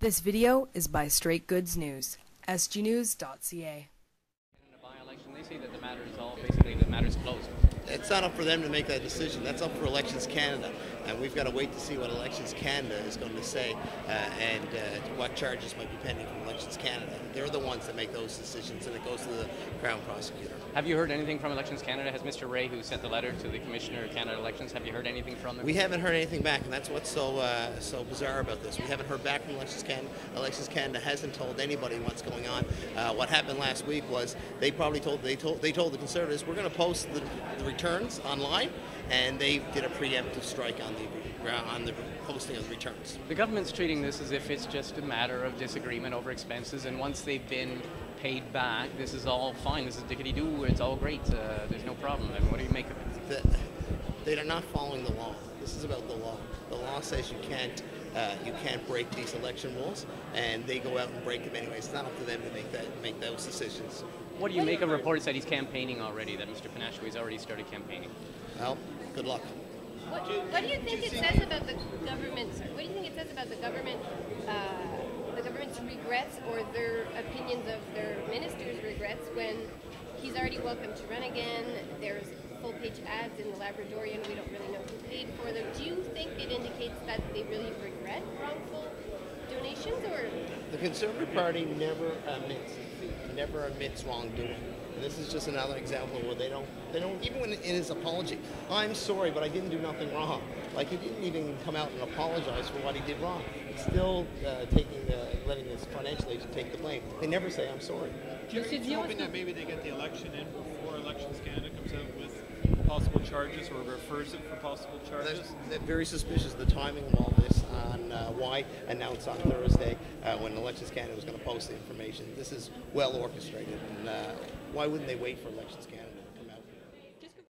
This video is by Straight Goods News, sgnews.ca. In a by-election, they say that the matter is all basically the matter is closed. It's not up for them to make that decision. That's up for Elections Canada, and we've got to wait to see what Elections Canada is going to say uh, and uh, what charges might be pending from Elections Canada. They're the ones that make those decisions, and it goes to the Crown Prosecutor. Have you heard anything from Elections Canada? Has Mr. Ray, who sent the letter to the Commissioner of Canada Elections, have you heard anything from them? We haven't heard anything back, and that's what's so uh, so bizarre about this. We haven't heard back from Elections Canada. Elections Canada hasn't told anybody what's going on. Uh, what happened last week was they probably told they told they told the Conservatives we're going to post the, the returns online, and they did a preemptive strike on the on the posting of the returns. The government's treating this as if it's just a matter of disagreement over expenses, and once they've been paid back, this is all fine. This is dickety doo. It's all great. Uh, there's no problem. I mean, what do you make of it? The, they are not following the law. This is about the law. The law says you can't uh, you can't break these election rules, and they go out and break them anyway. It's not up to them to make that make those decisions. What do you make of reports that he's campaigning already? That Mr. Penashue has already started campaigning. Well, good luck. What, what do you think it says about the government? What do you think it says about the government, uh, the government's regrets or their opinions of their ministers' regrets when he's already welcome to run again? There's full-page ads in the Labradorian. We don't really know who paid for them. Do you think it indicates that they really regret wrongful donations, or The Conservative Party never admits never admits wrongdoing. And this is just another example where they don't, they don't, even when in his apology, I'm sorry, but I didn't do nothing wrong. Like he didn't even come out and apologize for what he did wrong. He's still uh, taking the, letting his financial agent take the blame. They never say I'm sorry. Jerry, you hoping that maybe they get the election in before Elections Canada comes out with possible charges or refers it for possible charges? That's, that's very suspicious, the timing of all this on uh, why announce on Thursday uh, when Elections Canada was going to post the information. This is well orchestrated, and uh, why wouldn't they wait for Elections Canada?